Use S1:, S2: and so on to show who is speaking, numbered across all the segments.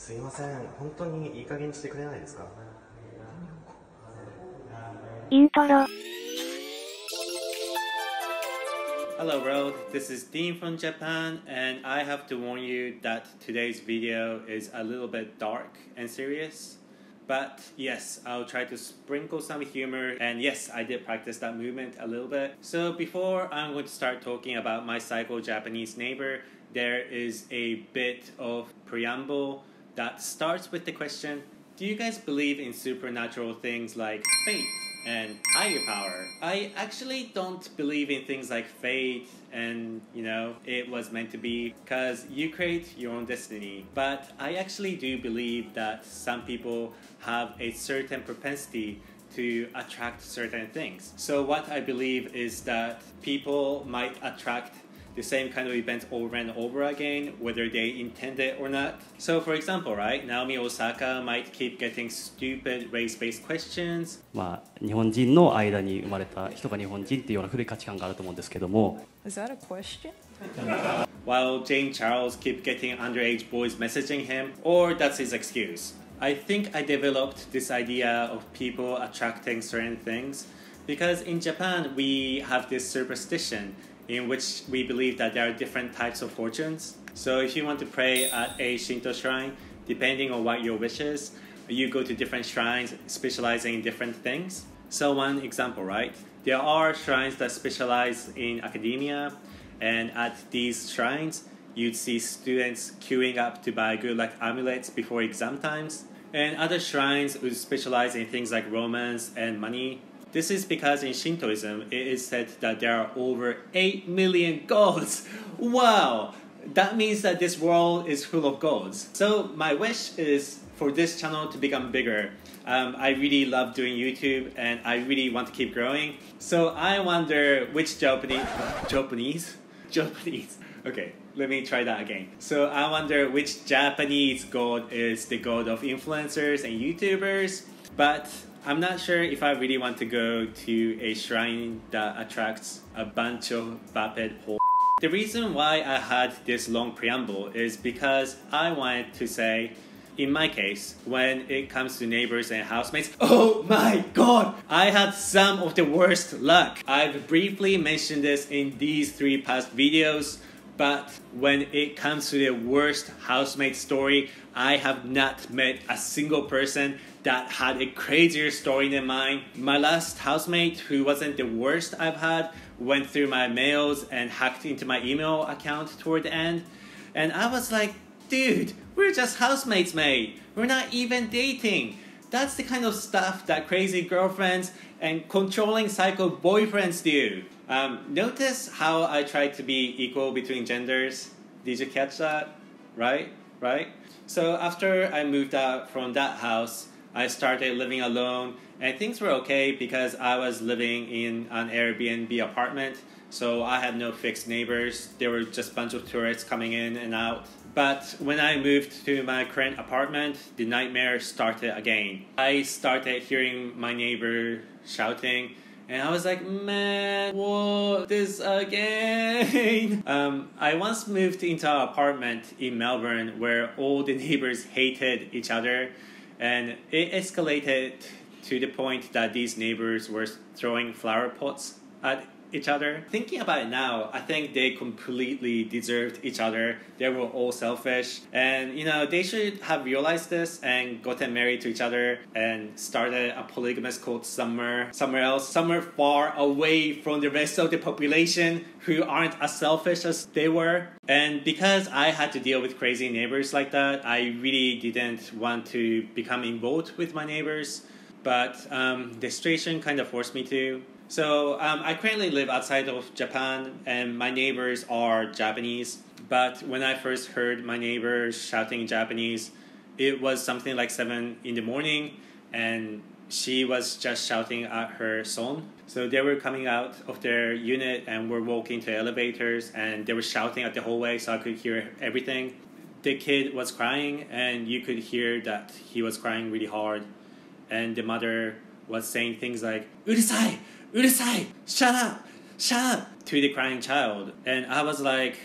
S1: すいません本当にいい加減にしてくれないですか
S2: イントロ
S3: Hello world, this is Dean from Japan and I have to warn you that today's video is a little bit dark and serious. But yes, I'll try to sprinkle some humor and yes, I did practice that movement a little bit. So before I'm going to start talking about my psycho Japanese neighbor, there is a bit of preamble that starts with the question, do you guys believe in supernatural things like fate? and higher power. I actually don't believe in things like fate and, you know, it was meant to be because you create your own destiny. But I actually do believe that some people have a certain propensity to attract certain things. So, what I believe is that people might attract the same kind of events over and over again, whether they intend it or not. So, for example, right, Naomi Osaka might keep getting stupid race-based questions.
S4: Is that a question?
S3: While James Charles keep getting underage boys messaging him, or that's his excuse. I think I developed this idea of people attracting certain things because in Japan we have this superstition in which we believe that there are different types of fortunes. So if you want to pray at a Shinto shrine, depending on what your wish is, you go to different shrines specializing in different things. So one example, right? There are shrines that specialize in academia, and at these shrines, you'd see students queuing up to buy good luck amulets before exam times. And other shrines would specialize in things like romance and money. This is because in Shintoism, it is said that there are over 8 million gods. Wow! That means that this world is full of gods. So, my wish is for this channel to become bigger. Um, I really love doing YouTube and I really want to keep growing. So, I wonder which Japanese. Japanese? Japanese. Okay, let me try that again. So I wonder which Japanese god is the god of influencers and YouTubers, but I'm not sure if I really want to go to a shrine that attracts a bunch of vapid whore. The reason why I had this long preamble is because I wanted to say, in my case, when it comes to neighbors and housemates, oh my god, I had some of the worst luck. I've briefly mentioned this in these three past videos, but when it comes to the worst housemate story, I have not met a single person that had a crazier story than mine. My last housemate, who wasn't the worst I've had, went through my mails and hacked into my email account toward the end. And I was like, dude, we're just housemates, mate. We're not even dating. That's the kind of stuff that crazy girlfriends and controlling psycho boyfriends do. Um, notice how I tried to be equal between genders. Did you catch that? Right? Right? So after I moved out from that house, I started living alone, and things were okay because I was living in an Airbnb apartment. So I had no fixed neighbors. There were just a bunch of tourists coming in and out. But when I moved to my current apartment, the nightmare started again. I started hearing my neighbor shouting, and I was like, man, what this again? um, I once moved into an apartment in Melbourne where all the neighbors hated each other, and it escalated to the point that these neighbors were throwing flower pots at each other. Thinking about it now, I think they completely deserved each other. They were all selfish. And, you know, they should have realized this and gotten married to each other and started a polygamous cult somewhere, somewhere else, somewhere far away from the rest of the population who aren't as selfish as they were. And because I had to deal with crazy neighbors like that, I really didn't want to become involved with my neighbors. But um, the situation kind of forced me to. So um, I currently live outside of Japan, and my neighbors are Japanese. But when I first heard my neighbors shouting Japanese, it was something like seven in the morning, and she was just shouting at her son. So they were coming out of their unit and were walking to elevators, and they were shouting at the hallway, so I could hear everything. The kid was crying, and you could hear that he was crying really hard, and the mother was saying things like "urusai." Urusai! Shut up! Shut up! To the crying child. And I was like,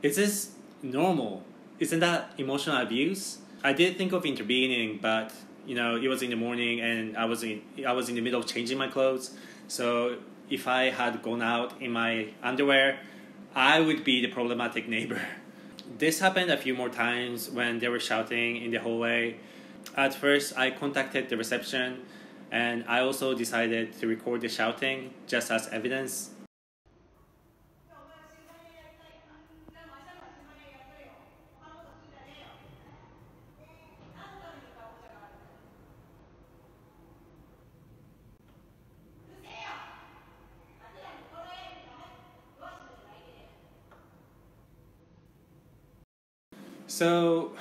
S3: is this normal? Isn't that emotional abuse? I did think of intervening, but you know, it was in the morning and I was in I was in the middle of changing my clothes. So if I had gone out in my underwear, I would be the problematic neighbor. This happened a few more times when they were shouting in the hallway. At first, I contacted the reception and I also decided to record the shouting just as evidence. So,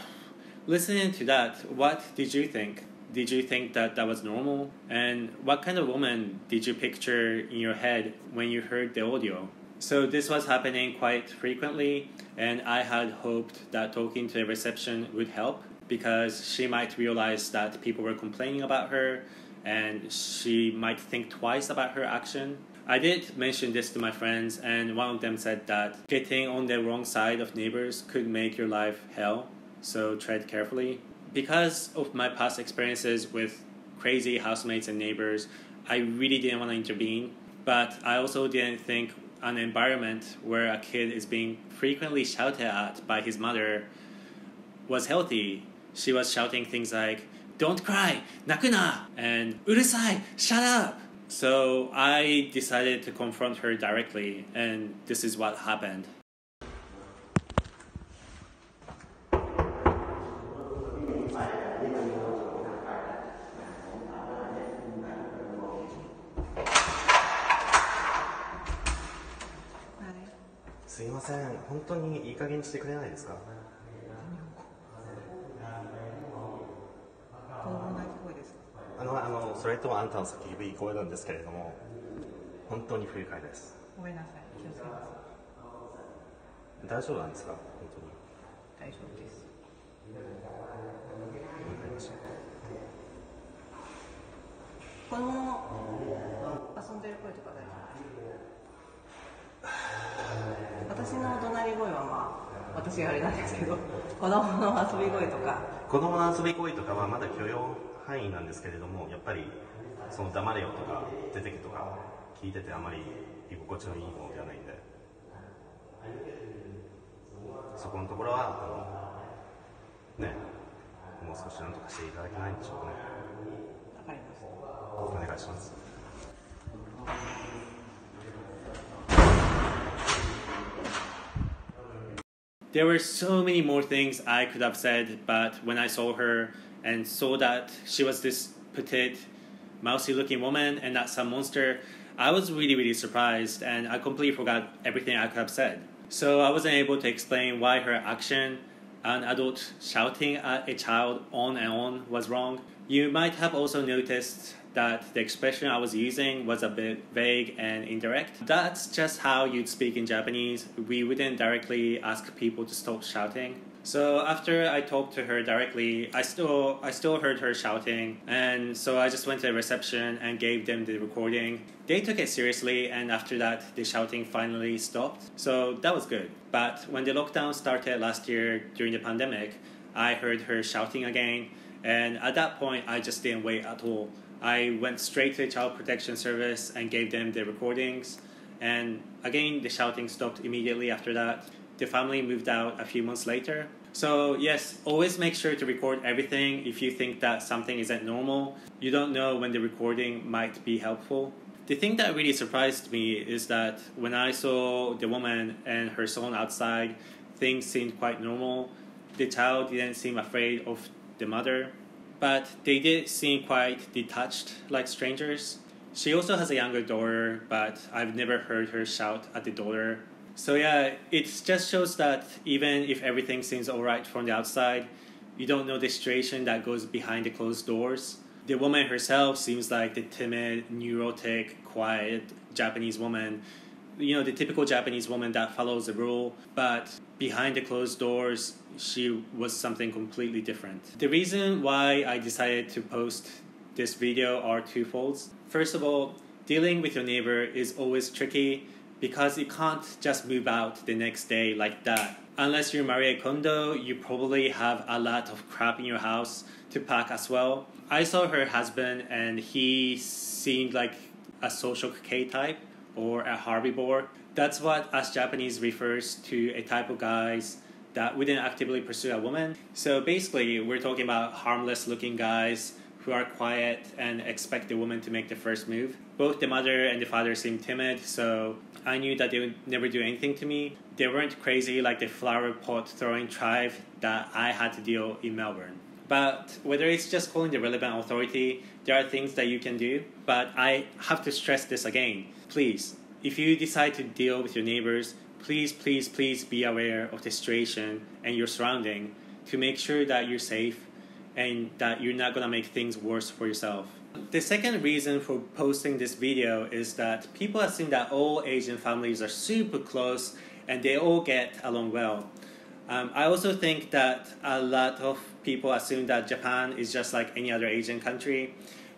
S3: listening to that, what did you think? Did you think that that was normal? And what kind of woman did you picture in your head when you heard the audio? So, this was happening quite frequently, and I had hoped that talking to the reception would help because she might realize that people were complaining about her and she might think twice about her action I did mention this to my friends, and one of them said that getting on the wrong side of neighbors could make your life hell, so tread carefully. Because of my past experiences with crazy housemates and neighbors, I really didn't want to intervene, but I also didn't think an environment where a kid is being frequently shouted at by his mother was healthy. She was shouting things like, Don't cry, nakuna, and urusai, shut up. So I decided to confront her directly, and this is what happened.
S1: せん。本当にいい加減にしてくれないですか？あのあのそれともあんたの叫び聞こえるんですけれども本当に不愉快です。
S2: ごめんなさい。気をつけます
S1: 大丈夫なんですか？本当に。
S2: 大丈夫です。
S1: わかりました。
S2: 子供の遊んでる声とか大丈夫私の怒鳴り声はまあ私があれなんですけど子供の遊び声とか。
S1: 子供の遊び声とかはまだ許容範囲なんですけれどもやっぱりその黙れよとか出てけとか聞いててあまり居心地のいいものではないんで。そこのところはあのねもう少し何とかしていただけないんでしょうかね。
S3: There were so many more things I could have said, but when I saw her and saw that she was this petite, mousy looking woman and not some monster, I was really, really surprised and I completely forgot everything I could have said. So I wasn't able to explain why her action, an adult shouting at a child on and on, was wrong. You might have also noticed that the expression I was using was a bit vague and indirect. That's just how you'd speak in Japanese. We wouldn't directly ask people to stop shouting. So after I talked to her directly, I still I still heard her shouting, and so I just went to the reception and gave them the recording. They took it seriously, and after that, the shouting finally stopped. So that was good. But when the lockdown started last year during the pandemic, I heard her shouting again, and at that point, I just didn't wait at all. I went straight to the Child Protection Service and gave them the recordings. And again, the shouting stopped immediately after that. The family moved out a few months later. So, yes, always make sure to record everything if you think that something isn't normal. You don't know when the recording might be helpful. The thing that really surprised me is that when I saw the woman and her son outside, things seemed quite normal. The child didn't seem afraid of the mother but they did seem quite detached, like strangers. She also has a younger daughter, but I've never heard her shout at the daughter. So yeah, it just shows that even if everything seems alright from the outside, you don't know the situation that goes behind the closed doors. The woman herself seems like the timid, neurotic, quiet Japanese woman you know the typical Japanese woman that follows the rule, but behind the closed doors, she was something completely different. The reason why I decided to post this video are twofold. First of all, dealing with your neighbor is always tricky because you can't just move out the next day like that. Unless you're Marie Kondo, you probably have a lot of crap in your house to pack as well. I saw her husband, and he seemed like a social K type or a herbivore. That's what us Japanese refers to a type of guys that wouldn't actively pursue a woman. So basically, we're talking about harmless looking guys who are quiet and expect the woman to make the first move. Both the mother and the father seemed timid, so I knew that they would never do anything to me. They weren't crazy like the flower pot throwing tribe that I had to deal in Melbourne. But whether it's just calling the relevant authority, there are things that you can do. But I have to stress this again. Please, if you decide to deal with your neighbors, please, please, please be aware of the situation and your surrounding to make sure that you're safe and that you're not gonna make things worse for yourself. The second reason for posting this video is that people assume that all Asian families are super close and they all get along well. Um, I also think that a lot of people assume that Japan is just like any other Asian country,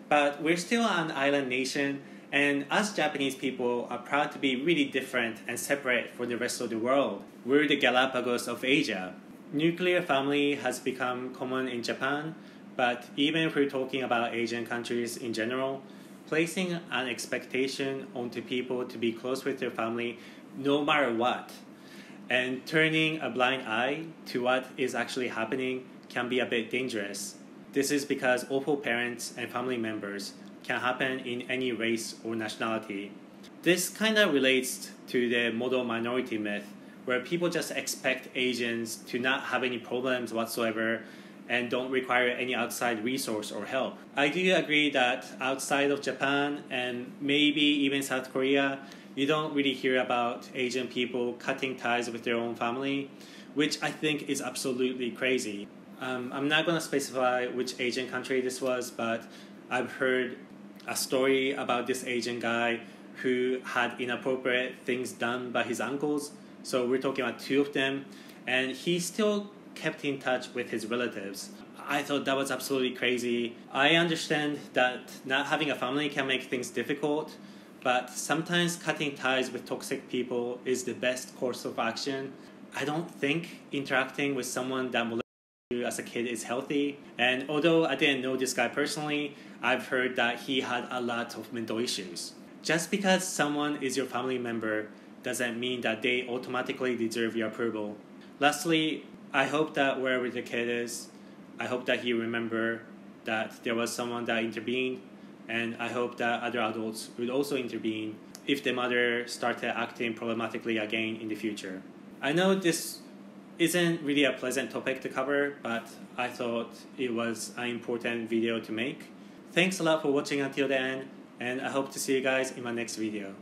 S3: but we're still an island nation, and us Japanese people are proud to be really different and separate from the rest of the world. We're the Galapagos of Asia. Nuclear family has become common in Japan, but even if we're talking about Asian countries in general, placing an expectation onto people to be close with their family no matter what and turning a blind eye to what is actually happening can be a bit dangerous. This is because awful parents and family members can happen in any race or nationality. This kind of relates to the model minority myth, where people just expect Asians to not have any problems whatsoever and don't require any outside resource or help. I do agree that outside of Japan and maybe even South Korea, you don't really hear about Asian people cutting ties with their own family, which I think is absolutely crazy. Um, I'm not going to specify which Asian country this was, but I've heard a story about this Asian guy who had inappropriate things done by his uncles. So we're talking about two of them, and he still kept in touch with his relatives. I thought that was absolutely crazy. I understand that not having a family can make things difficult, but sometimes cutting ties with toxic people is the best course of action. I don't think interacting with someone that as a kid is healthy. And although I didn't know this guy personally, I've heard that he had a lot of mental issues. Just because someone is your family member doesn't mean that they automatically deserve your approval. Lastly, I hope that wherever the kid is, I hope that he remember that there was someone that intervened and I hope that other adults would also intervene if the mother started acting problematically again in the future. I know this isn't really a pleasant topic to cover, but I thought it was an important video to make. Thanks a lot for watching until the end, and I hope to see you guys in my next video.